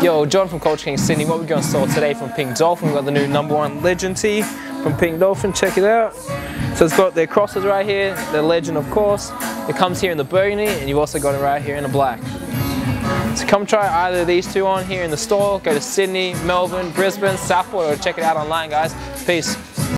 Yo, Jordan from Culture King Sydney. What we got in store today from Pink Dolphin? We've got the new number one Legend tee from Pink Dolphin. Check it out. So it's got their crosses right here, the Legend of course. It comes here in the burgundy and you've also got it right here in the black. So come try either of these two on here in the store. Go to Sydney, Melbourne, Brisbane, Southport or check it out online guys. Peace.